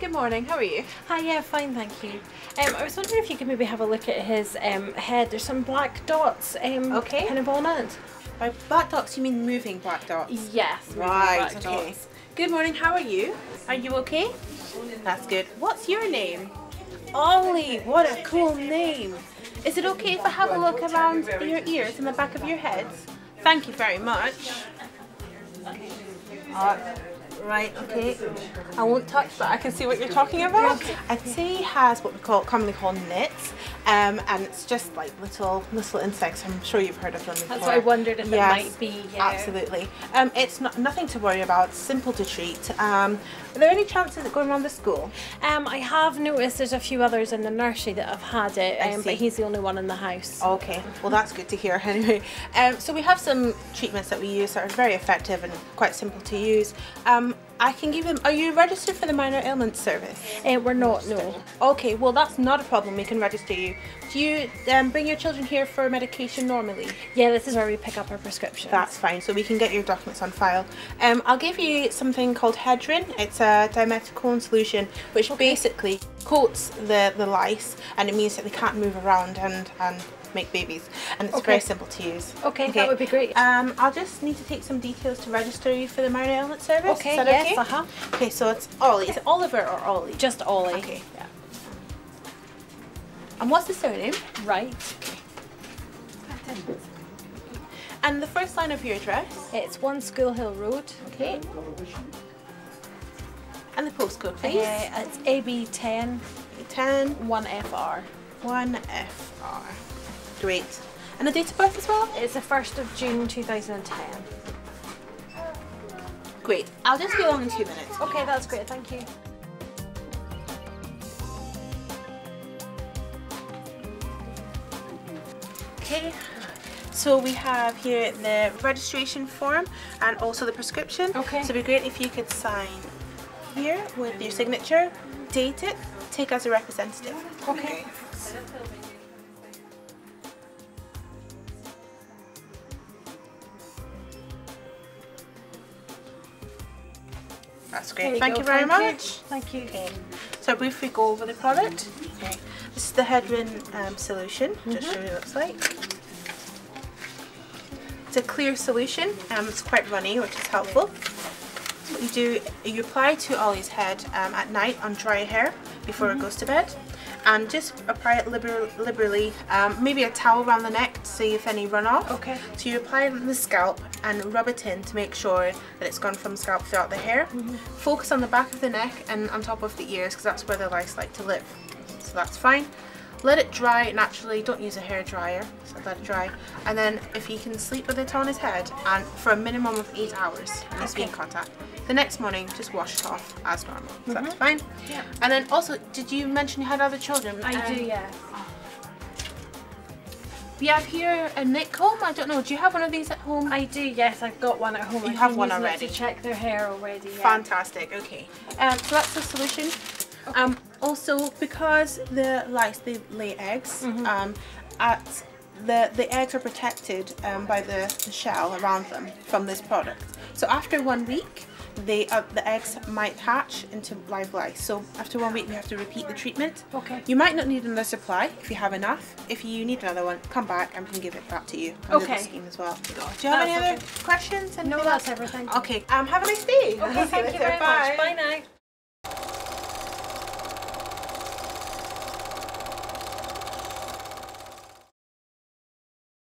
Good morning, how are you? Hi, yeah, fine, thank you. Um, I was wondering if you could maybe have a look at his um, head. There's some black dots um, Okay. kind of on it. By black dots, you mean moving black dots? Yes, Right, black okay. dots. Good morning, how are you? Are you okay? That's good. What's your name? Ollie, what a cool name. Is it okay if I have a look around your ears and the back of your head? Thank you very much. Uh, right, okay. I won't touch, but I can see what you're talking about. I'd say has what we call commonly called nits, um, and it's just like little little insects. I'm sure you've heard of them before. That's what I wondered if it might be. Yeah. Absolutely. Um, it's not, nothing to worry about. Simple to treat. Um, are there any chances of going around the school? Um, I have noticed there's a few others in the nursery that have had it, um, but he's the only one in the house. Okay, well that's good to hear anyway. Um, so we have some treatments that we use that are very effective and quite simple to use. I can give them, are you registered for the minor ailment service? Uh, we're not, no. Okay, well that's not a problem, we can register you. Do you um, bring your children here for medication normally? Yeah, this is where we pick up our prescriptions. That's fine, so we can get your documents on file. Um, I'll give you something called Hedrin. It's a dimethicone solution which basically coats the, the lice and it means that they can't move around and, and make babies. And it's Okay. very simple to use. Okay, that would be great. Um, I'll just need to take some details to register you for the minor ailment service. okay, yes, okay? uh-huh. Okay, so it's Ollie. Is it Oliver or Ollie? Just Ollie. Okay. Yeah. And what's the surname? Right. And the first line of your address? It's One School Hill Road. Okay. And the postcode, please. Uh, it's AB10 10 1FR. 1FR. Great. And the date of birth as well? It's the 1st of June 2010. Great. I'll just be along in two minutes. Okay, that's great, thank you. Okay. So we have here the registration form and also the prescription. Okay. So it'd be great if you could sign here with your signature, date it, take as a representative. Okay. That's great. Thank go, you very thank you. much. Thank you. Okay. So briefly go over the product. Okay. This is the Hedrin um, solution. Just show you what it looks like. It's a clear solution. Um, it's quite runny, which is helpful. What you do, you apply to Ollie's head um, at night on dry hair before it goes to bed. And just apply it liber liberally, um, maybe a towel around the neck to see if any run off. Okay. So you apply it on the scalp and rub it in to make sure that it's gone from scalp throughout the hair. Focus on the back of the neck and on top of the ears because that's where the lice like to live. So that's fine. Let it dry naturally, don't use a hair dryer, so let it dry. And then if he can sleep with it on his head and for a minimum of eight hours being contact. The next morning just wash it off as normal. So that's fine. Yeah. And then also, did you mention you had other children? I Um, do, yeah. We have here a nit comb. I don't know. Do you have one of these at home? I do, yes, I've got one at home. You I've have one already. To check their hair already, yeah. Fantastic. Okay. Um, so that's the solution. Um, also, because the lice they lay eggs, Mm-hmm. um, at the the eggs are protected um, by the, the shell around them from this product. So after one week, they uh, the eggs might hatch into live lice. So after one week, we have to repeat the treatment. Okay. You might not need another supply if you have enough. If you need another one, come back and we can give it back to you Okay. scheme as well. Do you have any That's other okay. questions? No, Anything that's else? everything. Okay. Um, have a nice day. Okay, thank you very Bye. much. Bye now.